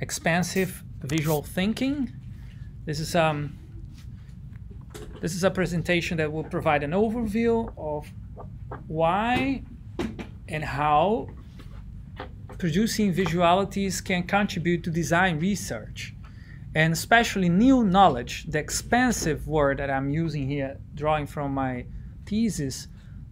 expansive visual thinking. This is um, this is a presentation that will provide an overview of why and how producing visualities can contribute to design research and especially new knowledge, the expansive word that I'm using here, drawing from my thesis,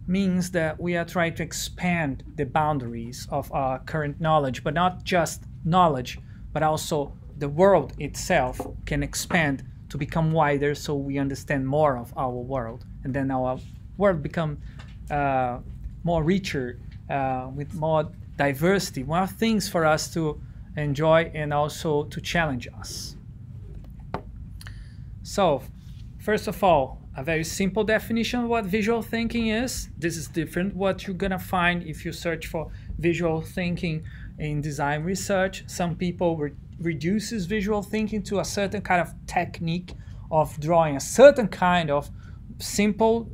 means that we are trying to expand the boundaries of our current knowledge, but not just knowledge, but also the world itself can expand to become wider so we understand more of our world. And then our world become uh, more richer uh, with more diversity. More things for us to enjoy and also to challenge us. So first of all a very simple definition of what visual thinking is. This is different what you're gonna find if you search for visual thinking in design research some people re reduces visual thinking to a certain kind of technique of drawing a certain kind of simple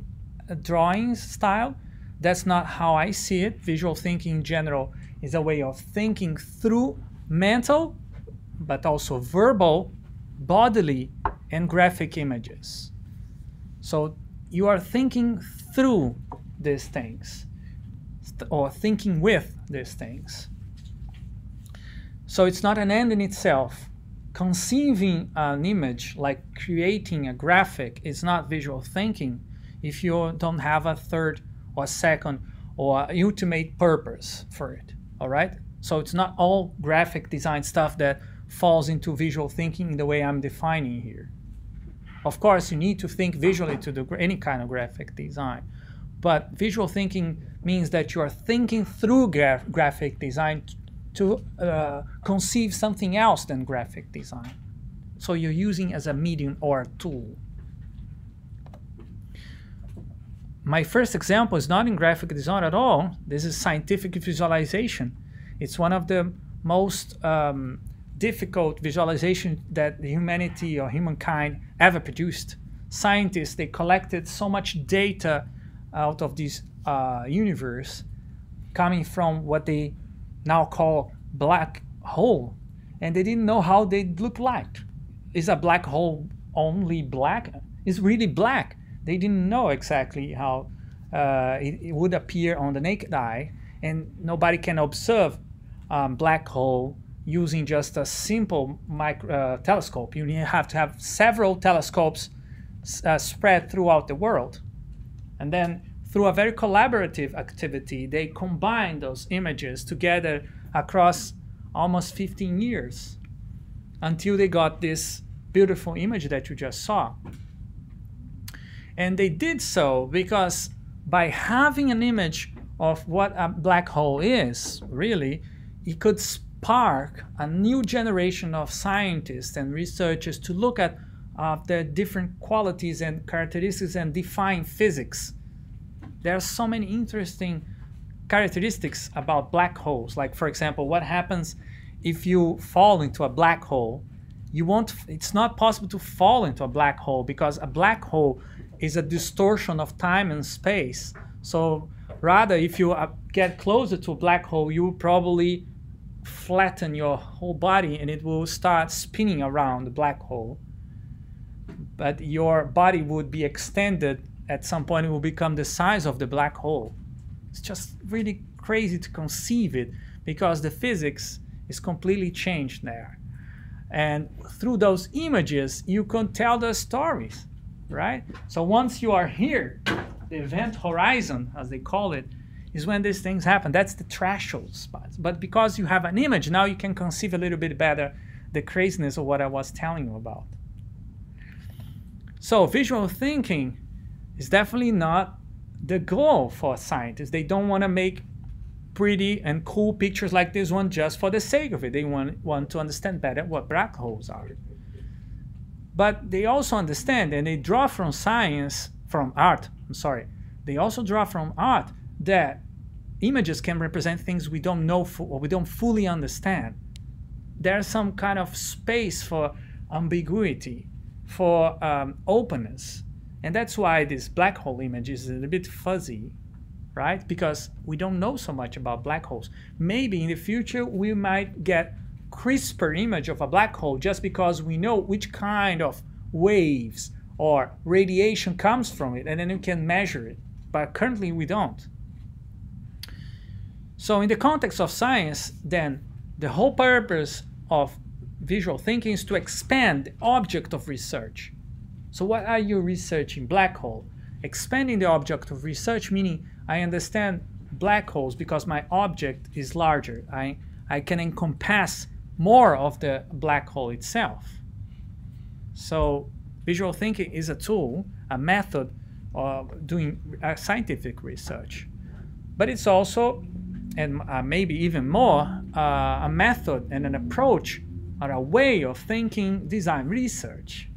uh, drawing style that's not how I see it. Visual thinking in general is a way of thinking through mental, but also verbal, bodily, and graphic images. So you are thinking through these things or thinking with these things. So it's not an end in itself. Conceiving an image, like creating a graphic, is not visual thinking if you don't have a third or second or ultimate purpose for it. All right. So it's not all graphic design stuff that falls into visual thinking in the way I'm defining here. Of course, you need to think visually to do any kind of graphic design. But visual thinking means that you are thinking through gra graphic design to uh, conceive something else than graphic design. So you're using as a medium or a tool. my first example is not in graphic design at all. This is scientific visualization. It's one of the most um, difficult visualization that humanity or humankind ever produced. Scientists, they collected so much data out of this uh, universe coming from what they now call black hole. And they didn't know how they look like. Is a black hole only black? It's really black they didn't know exactly how uh, it, it, would appear on the naked eye, and nobody can observe um, black hole using just a simple micro, uh, telescope. You have to have several telescopes uh, spread throughout the world. And then through a very collaborative activity, they combine those images together across almost 15 years until they got this beautiful image that you just saw. And they did so because by having an image of what a black hole is, really, it could spark a new generation of scientists and researchers to look at uh, the different qualities and characteristics and define physics. There are so many interesting characteristics about black holes. Like, for example, what happens if you fall into a black hole? You won't, it's not possible to fall into a black hole because a black hole is a distortion of time and space. So rather, if you uh, get closer to a black hole, you will probably flatten your whole body and it will start spinning around the black hole. But your body would be extended at some point, it will become the size of the black hole. It's just really crazy to conceive it because the physics is completely changed there. And through those images, you can tell the stories right? So once you are here, the event horizon, as they call it, is when these things happen. That's the threshold spot. But because you have an image, now you can conceive a little bit better the craziness of what I was telling you about. So visual thinking is definitely not the goal for scientists. They don't want to make pretty and cool pictures like this one just for the sake of it. They want, want to understand better what black holes are. But they also understand and they draw from science, from art, I'm sorry, they also draw from art that images can represent things we don't know for or we don't fully understand. There's some kind of space for ambiguity, for um, openness. And that's why this black hole image is a bit fuzzy, right? Because we don't know so much about black holes. Maybe in the future we might get crisper image of a black hole just because we know which kind of waves or radiation comes from it and then we can measure it. But currently we don't. So in the context of science, then the whole purpose of visual thinking is to expand the object of research. So what are you researching? Black hole. Expanding the object of research meaning I understand black holes because my object is larger. I, I can encompass more of the black hole itself. So visual thinking is a tool, a method of doing uh, scientific research. But it's also, and uh, maybe even more, uh, a method and an approach or a way of thinking design research.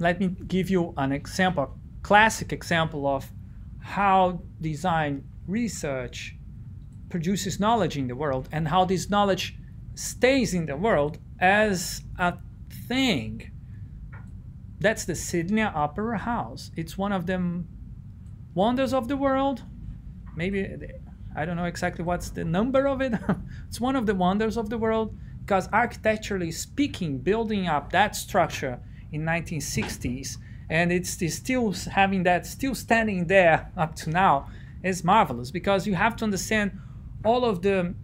Let me give you an example, classic example of how design research produces knowledge in the world and how this knowledge stays in the world as a thing. That's the Sydney Opera House. It's one of the wonders of the world. Maybe, I don't know exactly what's the number of it. it's one of the wonders of the world because architecturally speaking, building up that structure in 1960s and it's still having that still standing there up to now is marvelous because you have to understand all of the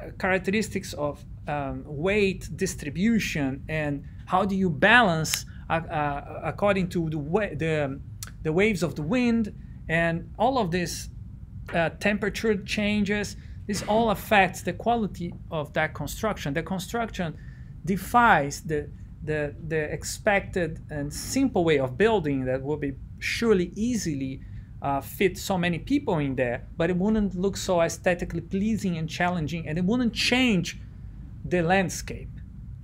uh, characteristics of um, weight distribution and how do you balance uh, uh, according to the, wa- the, the waves of the wind and all of this uh, temperature changes. This all affects the quality of that construction. The construction defies the, the, the expected and simple way of building that will be surely easily uh, fit so many people in there, but it wouldn't look so aesthetically pleasing and challenging, and it wouldn't change the landscape.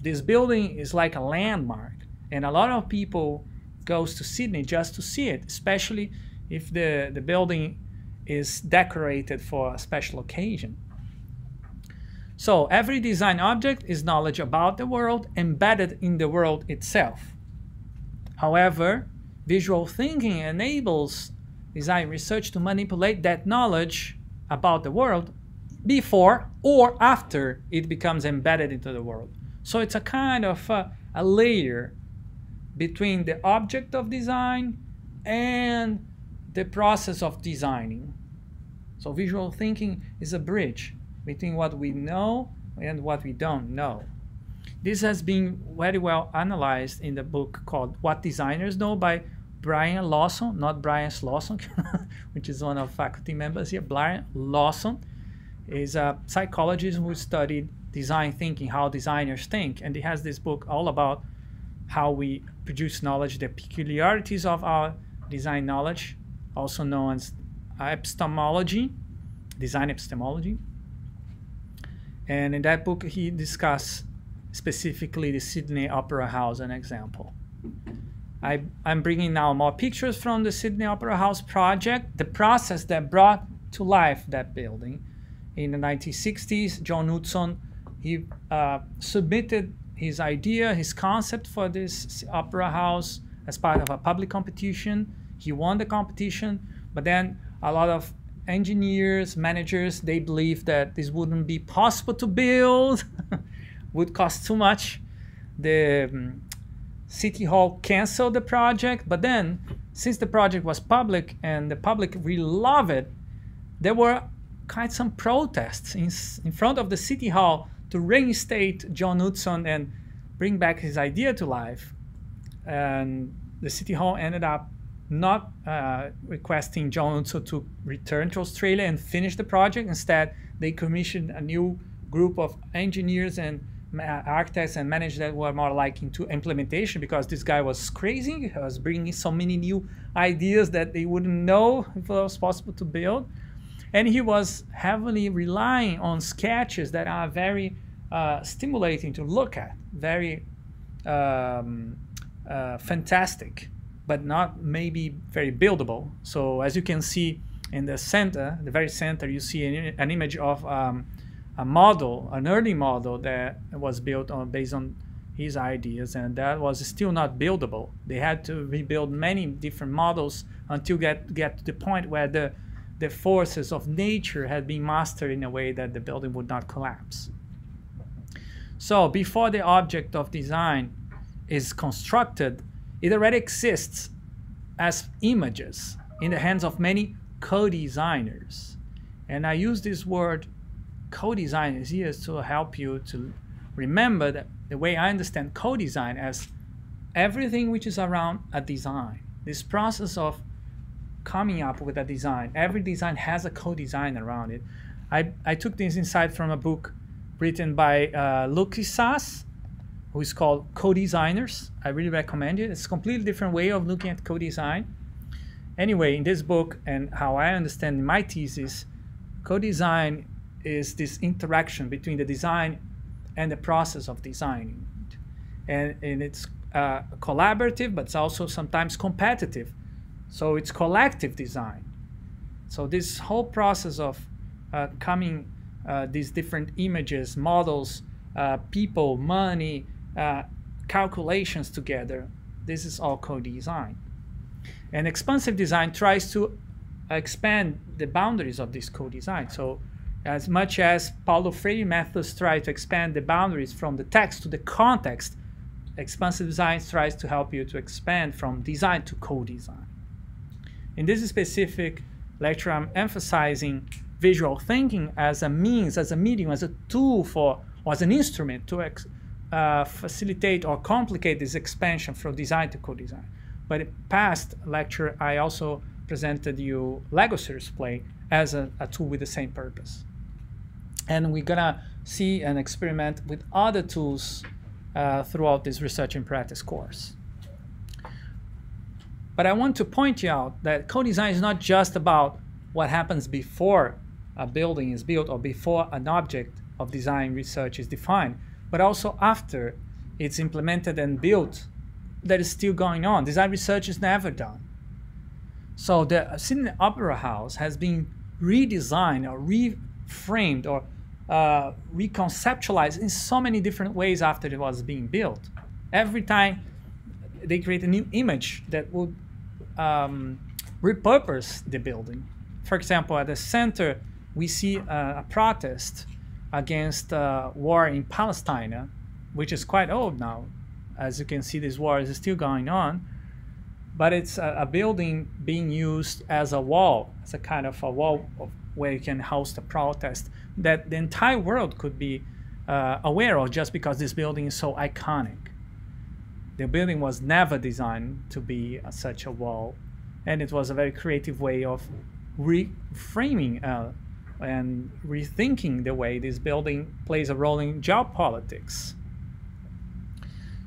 This building is like a landmark, and a lot of people goes to Sydney just to see it, especially if the, the building is decorated for a special occasion. So every design object is knowledge about the world embedded in the world itself. However, visual thinking enables design research to manipulate that knowledge about the world before or after it becomes embedded into the world. So it's a kind of a, a layer between the object of design and the process of designing. So visual thinking is a bridge between what we know and what we don't know. This has been very well analyzed in the book called What Designers Know by Brian Lawson, not Brian Lawson, which is one of faculty members here. Brian Lawson is a psychologist who studied design thinking, how designers think, and he has this book all about how we produce knowledge, the peculiarities of our design knowledge, also known as epistemology, design epistemology. And in that book, he discussed specifically the Sydney Opera House, an example. I, am bringing now more pictures from the Sydney Opera House project, the process that brought to life that building. In the 1960s, Jørn Utzon, he uh, submitted his idea, his concept for this opera house as part of a public competition. He won the competition, but then a lot of engineers, managers, they believed that this wouldn't be possible to build, would cost too much. The um, City Hall canceled the project, but then since the project was public and the public really loved it, there were quite some protests in, in front of the City Hall to reinstate Jørn Utzon and bring back his idea to life. And the City Hall ended up not uh, requesting Utzon to return to Australia and finish the project. Instead, they commissioned a new group of engineers and architects and managers that were more like into implementation because this guy was crazy. He was bringing so many new ideas that they wouldn't know if it was possible to build. And he was heavily relying on sketches that are very uh, stimulating to look at, very um, uh, fantastic, but not maybe very buildable. So as you can see in the center, the very center, you see an, an image of um, a model, an early model that was built on based on his ideas, and that was still not buildable. They had to rebuild many different models until get get to the point where the the forces of nature had been mastered in a way that the building would not collapse. So before the object of design is constructed, it already exists as images in the hands of many co-designers. And I use this word co-designers here to help you to remember that the way I understand co-design as everything which is around a design. This process of coming up with a design. Every design has a co-design around it. I, I took this insight from a book written by uh, Loukissas, who is called Co-Designers. I really recommend it. It's a completely different way of looking at co-design. Anyway, in this book and how I understand my thesis, co-design is this interaction between the design and the process of designing. And, and it's uh, collaborative, but it's also sometimes competitive. So it's collective design. So this whole process of uh, coming uh, these different images, models, uh, people, money, uh, calculations together, this is all co-design. And expansive design tries to expand the boundaries of this co-design. So as much as Paulo Freire methods try to expand the boundaries from the text to the context, expansive design tries to help you to expand from design to co-design. In this specific lecture, I'm emphasizing visual thinking as a means, as a medium, as a tool for, or as an instrument to uh, facilitate or complicate this expansion from design to co-design. But in past lecture, I also presented you Lego Serious Play as a, a tool with the same purpose. And we're gonna see and experiment with other tools uh, throughout this research and practice course. But I want to point you out that co-design is not just about what happens before a building is built or before an object of design research is defined, but also after it's implemented and built that is still going on. Design research is never done. So the Sydney Opera House has been redesigned or reframed or uh, reconceptualized in so many different ways after it was being built. Every time they create a new image that would um, repurpose the building. For example, at the center, we see a, a protest against uh, war in Palestine, which is quite old now. As you can see, this war is still going on, but it's a, a building being used as a wall, as a kind of a wall of, where you can host a protest that the entire world could be uh, aware of just because this building is so iconic. The building was never designed to be uh, such a wall, and it was a very creative way of reframing uh, and rethinking the way this building plays a role in geopolitics.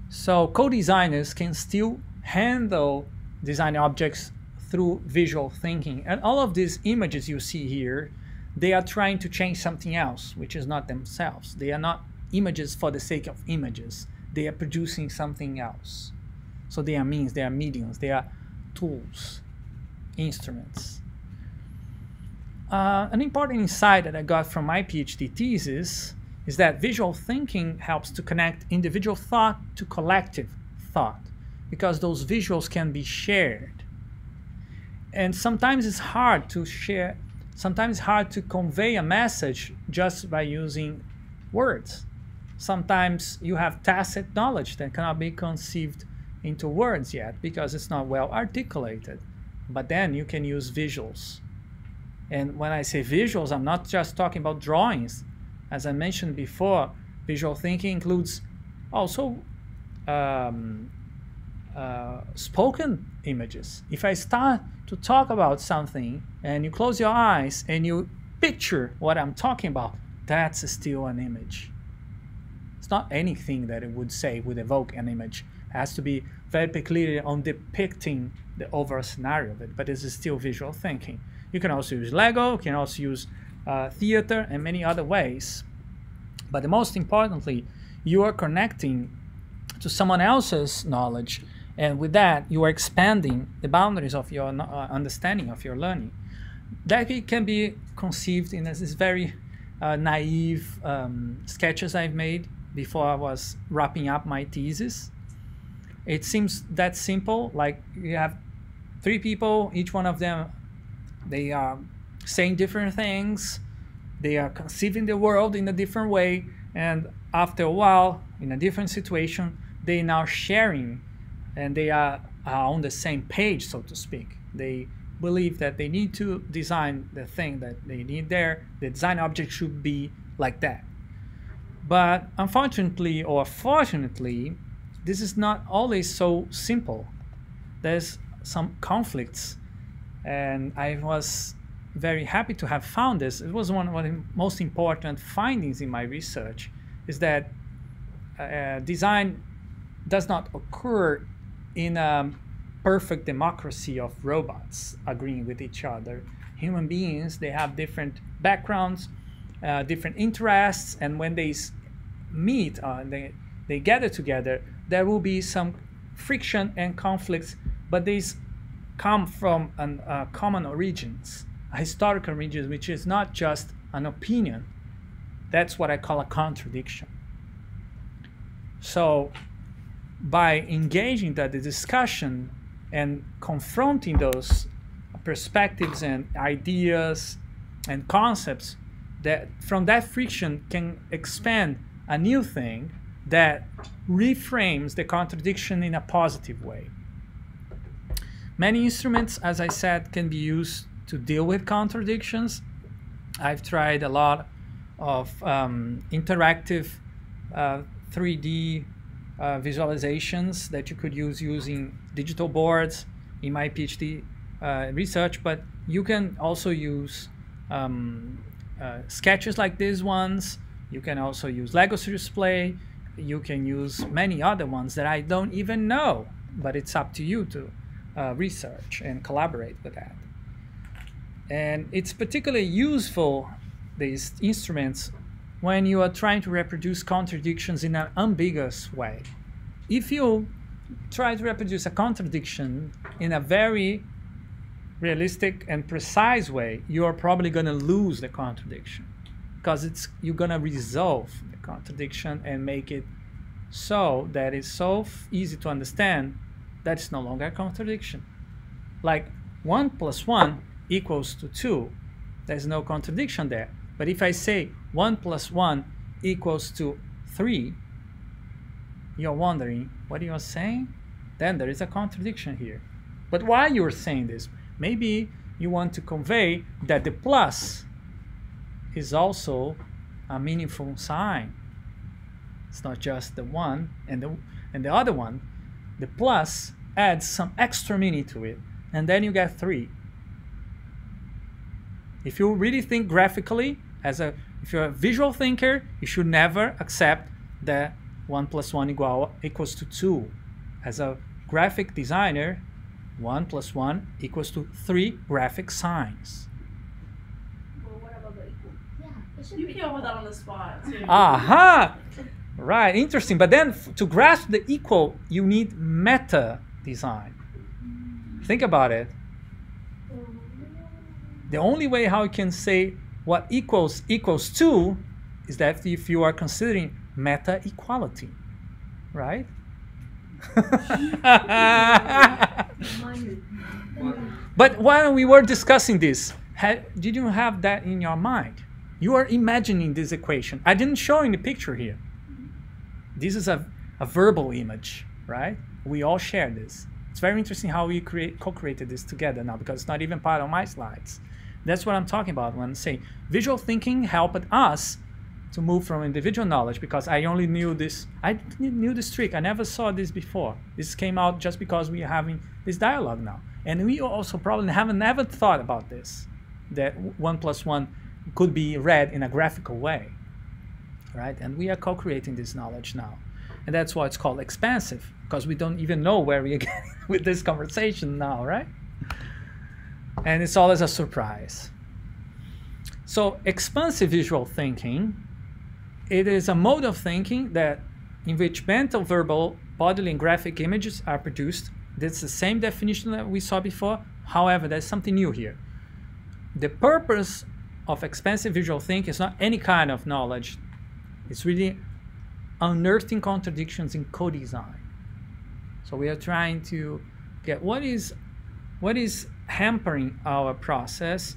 So co-designers can still handle design objects through visual thinking. And all of these images you see here, they are trying to change something else, which is not themselves. They are not images for the sake of images. They are producing something else. So they are means, they are mediums, they are tools, instruments. Uh, an important insight that I got from my PhD thesis is that visual thinking helps to connect individual thought to collective thought because those visuals can be shared. And sometimes it's hard to share, sometimes it's hard to convey a message just by using words. Sometimes you have tacit knowledge that cannot be conceived into words yet because it's not well articulated. But then you can use visuals. And when I say visuals, I'm not just talking about drawings. As I mentioned before, visual thinking includes also um, uh, spoken images. If I start to talk about something and you close your eyes and you picture what I'm talking about, that's still an image. It's not anything that it would say would evoke an image. It has to be very peculiar on depicting the overall scenario of it, but it's still visual thinking. You can also use Lego, you can also use uh, theater, and many other ways. But the most importantly, you are connecting to someone else's knowledge, and with that, you are expanding the boundaries of your uh, understanding of your learning. That can be conceived in this very uh, naive um, sketches I've made before I was wrapping up my thesis. It seems that simple, like you have three people, each one of them, they are saying different things, they are conceiving the world in a different way, And after a while, in a different situation, they now sharing and they are, are on the same page, so to speak. They believe that they need to design the thing that they need there. The design object should be like that. But unfortunately or fortunately, this is not always so simple. There's some conflicts, and I was very happy to have found this. It was one of the most important findings in my research is that uh, design does not occur in a perfect democracy of robots agreeing with each other. Human beings, they have different backgrounds, uh, different interests, and when they meet, uh, they, they gather together, there will be some friction and conflicts, but these come from an, uh, common origins, a historical origins, which is not just an opinion. That's what I call a contradiction. So by engaging that the discussion and confronting those perspectives and ideas and concepts that from that friction can expand a new thing that reframes the contradiction in a positive way. Many instruments, as I said, can be used to deal with contradictions. I've tried a lot of um, interactive uh, 3D uh, visualizations that you could use using digital boards in my PhD uh, research, but you can also use um, uh, sketches like these ones. You can also use Lego Serious Play. You can use many other ones that I don't even know, but it's up to you to uh, research and collaborate with that. And it's particularly useful, these instruments, when you are trying to reproduce contradictions in an ambiguous way. If you try to reproduce a contradiction in a very realistic and precise way, you are probably going to lose the contradiction because it's you're going to resolve the contradiction and make it so that it's so easy to understand that it's no longer a contradiction. Like 1 plus 1 equals to 2. There's no contradiction there. But if I say 1 plus 1 equals to 3, you're wondering what you're saying? Then there is a contradiction here. But why you're saying this? Maybe you want to convey that the plus is also a meaningful sign. It's not just the one and the and the other one. The plus adds some extra meaning to it, and then you get three. If you really think graphically, as a if you're a visual thinker, you should never accept that 1 plus 1 equal, equals to 2. As a graphic designer, 1 plus 1 equals to 3 graphic signs. Well, what about the equal? Yeah, you can't put that on the spot, too. Aha! Right, interesting. But then to grasp the equal, you need meta design. Think about it. The only way how you can say what equals equals to is that if you are considering meta equality, right? but while we were discussing this, had, did you have that in your mind? You are imagining this equation. I didn't show in the picture here. This is a, a verbal image, right? We all share this. It's very interesting how we create, co-created this together now because it's not even part of my slides. That's what I'm talking about when I say visual thinking helped us to move from individual knowledge because I only knew this. I knew this trick. I never saw this before. This came out just because we are having this dialogue now. And we also probably haven't ever thought about this, that one plus one could be read in a graphical way, right? And we are co-creating this knowledge now. And that's why it's called expansive, because we don't even know where we are getting with this conversation now, right? And it's always a surprise. So expansive visual thinking it is a mode of thinking that in which mental, verbal, bodily, and graphic images are produced. That's the same definition that we saw before. However, there's something new here. The purpose of expansive visual thinking is not any kind of knowledge. It's really unearthing contradictions in co-design. So we are trying to get what is what is hampering our process,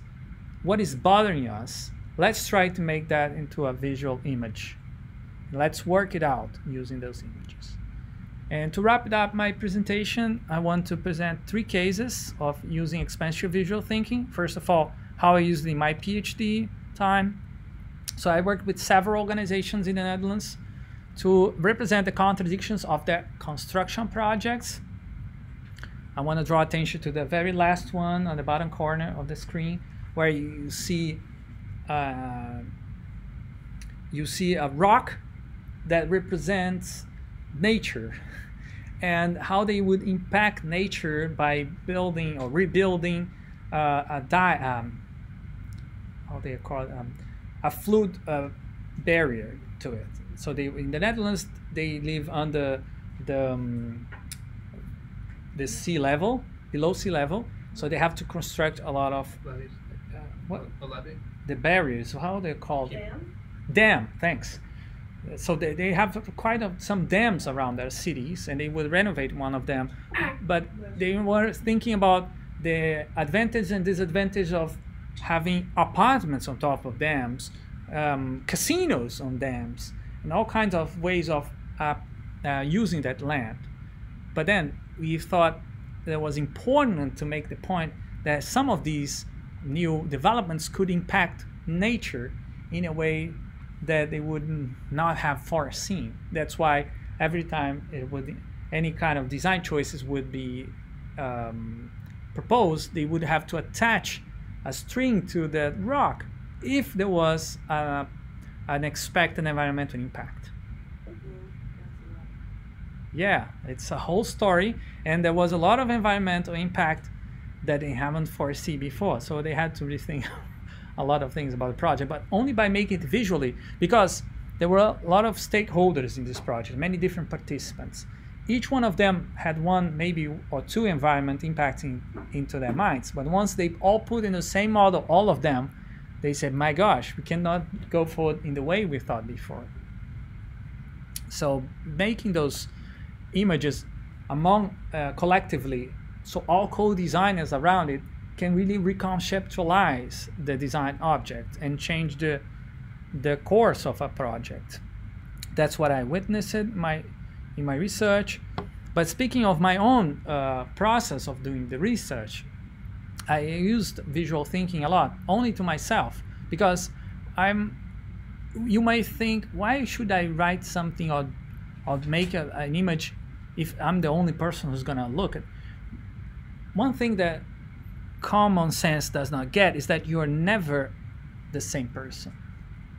what is bothering us, Let's try to make that into a visual image. Let's work it out using those images. And to wrap it up my presentation, I want to present three cases of using expansive visual thinking. First of all, how I used it in my PhD time. So I worked with several organizations in the Netherlands to represent the contradictions of their construction projects. I want to draw attention to the very last one on the bottom corner of the screen, where you see uh, you see a rock that represents nature and how they would impact nature by building or rebuilding uh, a di- um, how they call it, um, a flood uh, barrier to it. So they in the Netherlands they live under the um, the sea level below sea level, so they have to construct a lot of uh, what a levee. The barriers. How are they called? Dam. Dam. Thanks. So they, they have quite a, some dams around their cities, and they would renovate one of them, but they were thinking about the advantage and disadvantage of having apartments on top of dams, um, casinos on dams, and all kinds of ways of uh, uh, using that land. But then we thought that was important to make the point that some of these new developments could impact nature in a way that they would not have foreseen. That's why every time it would any kind of design choices would be um, proposed, they would have to attach a string to the rock if there was a, an expected environmental impact. Yeah, it's a whole story, and there was a lot of environmental impact that they haven't foreseen before. So they had to rethink a lot of things about the project, but only by making it visually, because there were a lot of stakeholders in this project, many different participants. Each one of them had one, maybe or two environment impacting into their minds. But once they all put in the same model, all of them, they said, my gosh, we cannot go forward in the way we thought before. So making those images among uh, collectively, so all co-designers around it can really reconceptualize the design object and change the the course of a project. That's what I witnessed my in my research. But speaking of my own uh, process of doing the research, I used visual thinking a lot, only to myself, because I'm. You might think, why should I write something or, or make a, an image if I'm the only person who's gonna look at? One thing that common sense does not get is that you are never the same person.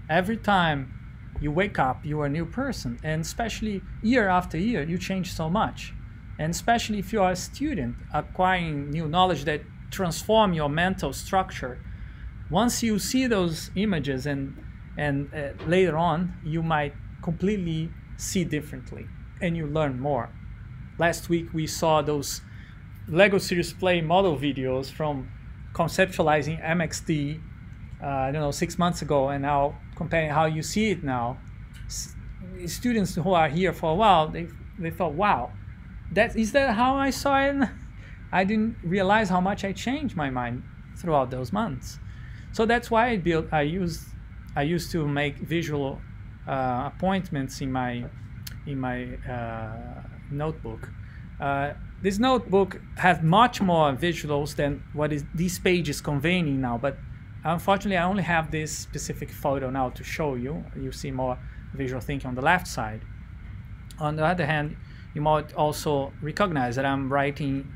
Every time you wake up, you are a new person. And especially year after year, you change so much. And especially if you are a student acquiring new knowledge that transform your mental structure, once you see those images and and uh, later on you might completely see differently and you learn more. Last week we saw those Lego Serious Play model videos from conceptualizing MXD, uh, I don't know, six months ago, and now comparing how you see it now. S students who are here for a while, they, they thought, wow, that is that how I saw it? I didn't realize how much I changed my mind throughout those months. So that's why I built. I used I used to make visual uh, appointments in my in my uh, notebook. Uh, this notebook has much more visuals than what is these pages conveying now, but unfortunately I only have this specific photo now to show you. You see more visual thinking on the left side. On the other hand, you might also recognize that I'm writing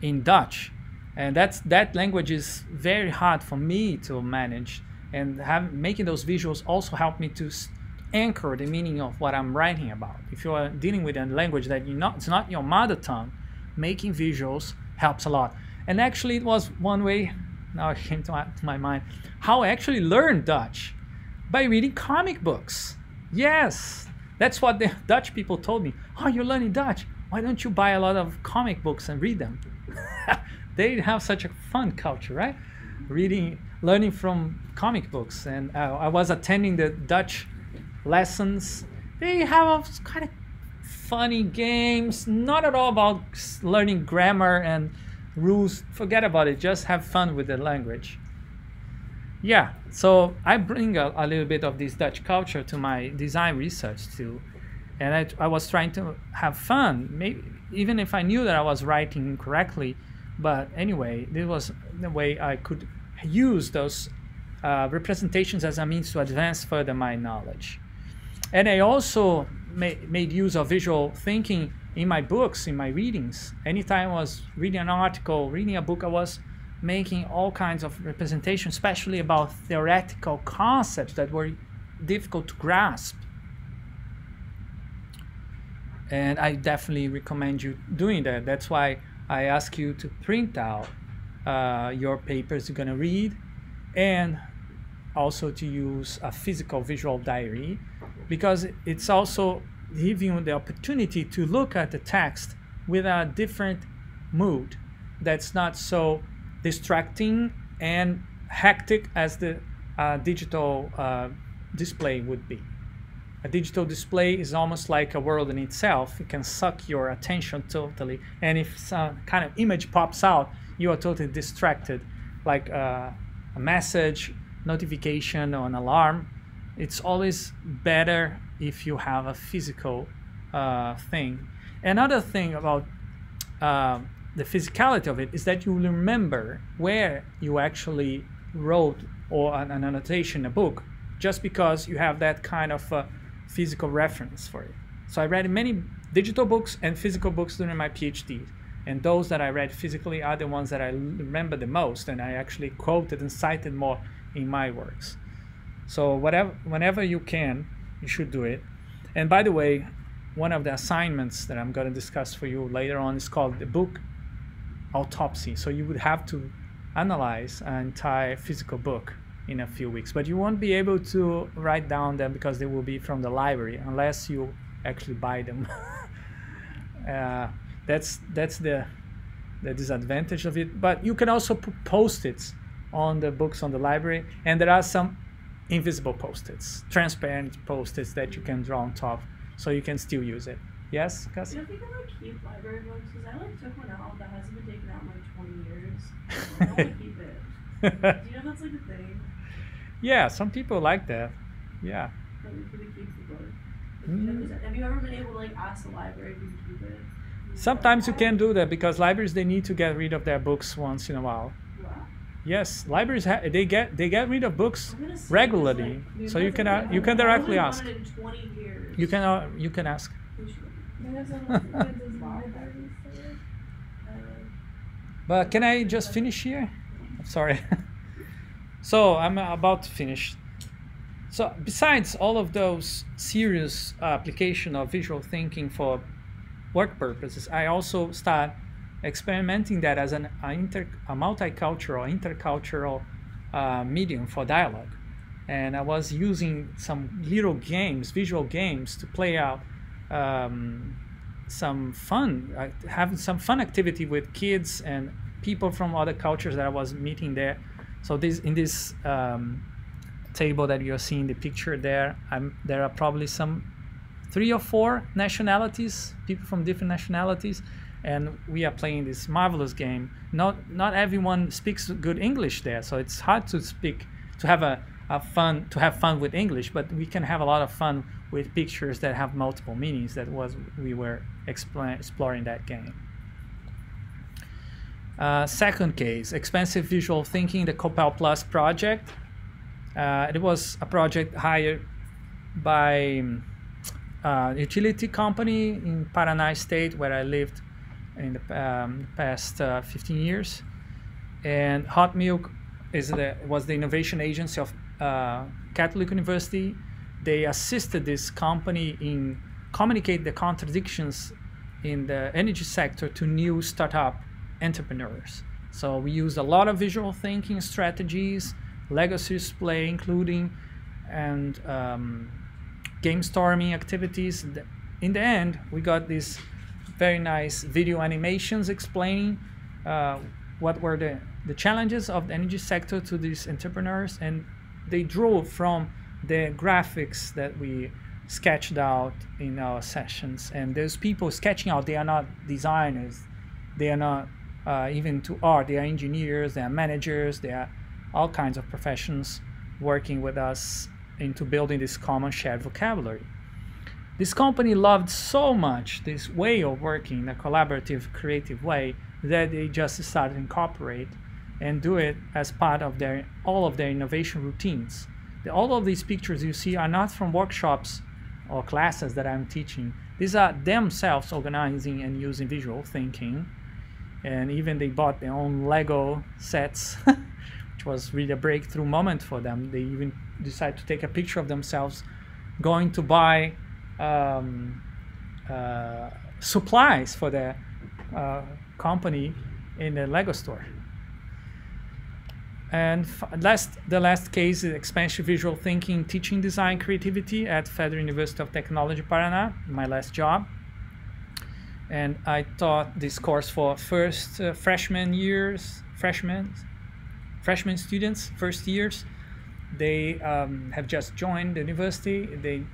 in Dutch. And that's that language is very hard for me to manage. And have, making those visuals also help me to anchor the meaning of what I'm writing about. If you are dealing with a language that you not, it's not your mother tongue, making visuals helps a lot. And actually, it was one way, now it came to my, to my mind, how I actually learned Dutch by reading comic books. Yes, that's what the Dutch people told me. Oh, you're learning Dutch. Why don't you buy a lot of comic books and read them? they have such a fun culture, right? Reading, learning from comic books. And uh, I was attending the Dutch lessons. They have kind of funny games, not at all about learning grammar and rules. Forget about it, just have fun with the language. yeah, so I bring a, a, little bit of this Dutch culture to my design research too. And I, I was trying to have fun, maybe, even if I knew that I was writing incorrectly. But anyway, this was the way I could use those uh, representations as a means to advance further my knowledge. And I also ma made use of visual thinking in my books, in my readings. Anytime I was reading an article, reading a book, I was making all kinds of representations, especially about theoretical concepts that were difficult to grasp. And I definitely recommend you doing that. That's why I ask you to print out uh, your papers you're going to read and also to use a physical visual diary because it's also giving you the opportunity to look at the text with a different mood that's not so distracting and hectic as the uh, digital uh, display would be. A digital display is almost like a world in itself. It can suck your attention totally. And if some kind of image pops out, you are totally distracted, like uh, a message, notification, or an alarm. It's always better if you have a physical uh, thing. Another thing about uh, the physicality of it is that you remember where you actually wrote or an, an annotation a book just because you have that kind of uh, physical reference for it. So I read many digital books and physical books during my PhD. And those that I read physically are the ones that I remember the most and I actually quoted and cited more in my works. So whatever, whenever you can, you should do it. And by the way, one of the assignments that I'm going to discuss for you later on is called the book autopsy. So you would have to analyze an entire physical book in a few weeks, but you won't be able to write down them because they will be from the library unless you actually buy them. uh, that's that's the the disadvantage of it. But you can also put post-its on the books on the library, and there are some invisible post-its, transparent post-its that you can draw on top, so you can still use it. Yes? Do you think I like keep library books? Because I like took one out that hasn't been taken out in like 20 years. I want to keep it. Do you know that's like a thing? Yeah, some people like that. Yeah. Mm. Have you ever been able to like ask the library if you keep it? Sometimes you can do that because libraries they need to get rid of their books once in a while. Yes, libraries ha- they get they get rid of books regularly, like, so you can uh, you can directly ask. You can uh, you can ask. but can I just finish here? I'm Sorry. so I'm about to finish. So besides all of those serious application of visual thinking for work purposes, I also start experimenting that as an a inter, a multicultural, intercultural uh, medium for dialogue. And I was using some little games, visual games, to play out um, some fun, uh, having some fun activity with kids and people from other cultures that I was meeting there. So this in this um, table that you're seeing the picture there, I'm, there are probably some three or four nationalities, people from different nationalities and we are playing this marvelous game. Not not everyone speaks good English there, so it's hard to speak to have a, a fun to have fun with English. But we can have a lot of fun with pictures that have multiple meanings. That was we were exploring that game. Uh, second case, expansive visual thinking, the Copel Plus project. Uh, it was a project hired by a uh, utility company in Paraná State, where I lived in the um, past uh, 15 years. And Hot Milk is the, was the innovation agency of uh, Catholic University. They assisted this company in communicate the contradictions in the energy sector to new startup entrepreneurs. So we used a lot of visual thinking strategies, Lego Serious Play, including and um, game storming activities. In the end, we got this very nice video animations explaining uh, what were the, the challenges of the energy sector to these entrepreneurs. And they drew from the graphics that we sketched out in our sessions. And those people sketching out they are not designers. They are not uh, even to art. They are engineers. They are managers. They are all kinds of professions working with us into building this common shared vocabulary. This company loved so much this way of working, a collaborative, creative way, that they just started to incorporate and do it as part of their all of their innovation routines. The, all of these pictures you see are not from workshops or classes that I'm teaching. These are themselves organizing and using visual thinking. And even they bought their own Lego sets, which was really a breakthrough moment for them. They even decided to take a picture of themselves going to buy um, uh, supplies for the uh, company in the Lego store. And last, the last case is expansive visual thinking, teaching design creativity at Federal University of Technology, Paraná, my last job. And I taught this course for first uh, freshman years, freshmen, freshman students, first years. They um, have just joined the university. They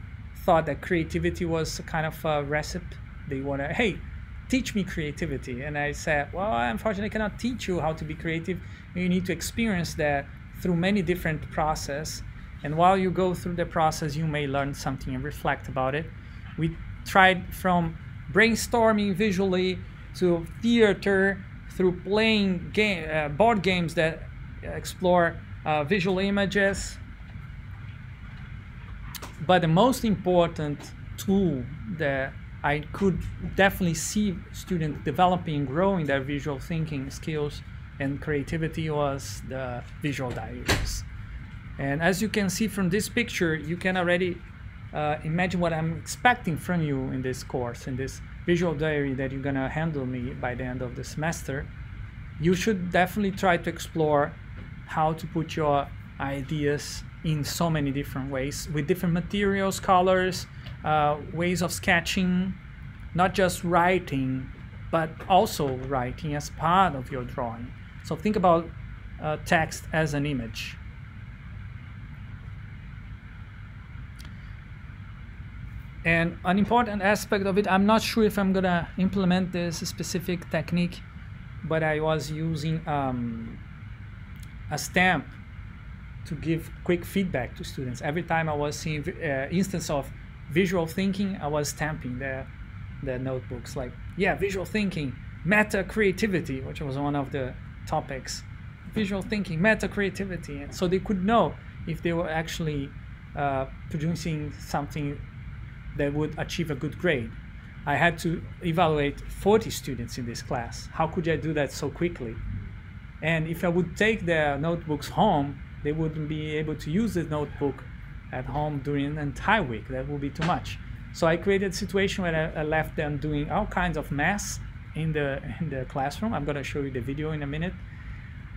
thought that creativity was kind of a recipe. They want to, hey, teach me creativity. And I said, well, I unfortunately cannot teach you how to be creative. You need to experience that through many different process. And while you go through the process, you may learn something and reflect about it. We tried from brainstorming visually to theater through playing game, uh, board games that explore uh, visual images but the most important tool that I could definitely see students developing, and growing their visual thinking skills and creativity was the visual diaries. And as you can see from this picture, you can already uh, imagine what I'm expecting from you in this course, in this visual diary that you're gonna handle me by the end of the semester. You should definitely try to explore how to put your ideas in so many different ways with different materials, colors, uh, ways of sketching, not just writing, but also writing as part of your drawing. So think about uh, text as an image. And an important aspect of it, I'm not sure if I'm gonna implement this specific technique, but I was using um, a stamp to give quick feedback to students. Every time I was seeing uh, instance of visual thinking, I was stamping the, the notebooks like, yeah, visual thinking, meta creativity, which was one of the topics. Visual thinking, meta creativity. And so they could know if they were actually uh, producing something that would achieve a good grade. I had to evaluate 40 students in this class. How could I do that so quickly? And if I would take their notebooks home, they wouldn't be able to use the notebook at home during an entire week. That would be too much. So I created a situation where I, I left them doing all kinds of mess in the in the classroom. I'm gonna show you the video in a minute.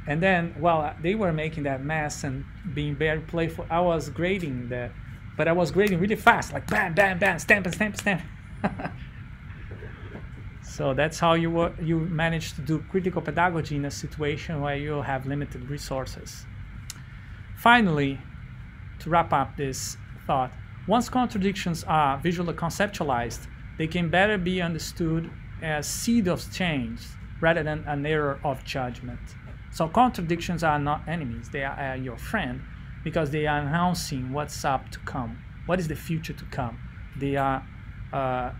And then while they were making that mess and being very playful, I was grading the, but I was grading really fast, like bam, bam, bam, stamp, stamp, stamp. so that's how you you manage to do critical pedagogy in a situation where you have limited resources. Finally, to wrap up this thought, once contradictions are visually conceptualized, they can better be understood as seed of change rather than an error of judgment. So contradictions are not enemies, they are uh, your friend because they are announcing what's up to come, what is the future to come. They are uh,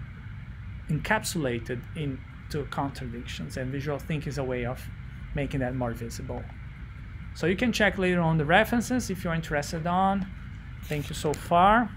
encapsulated into contradictions and visual thinking is a way of making that more visible. So you can check later on the references if you're interested on. Thank you so far.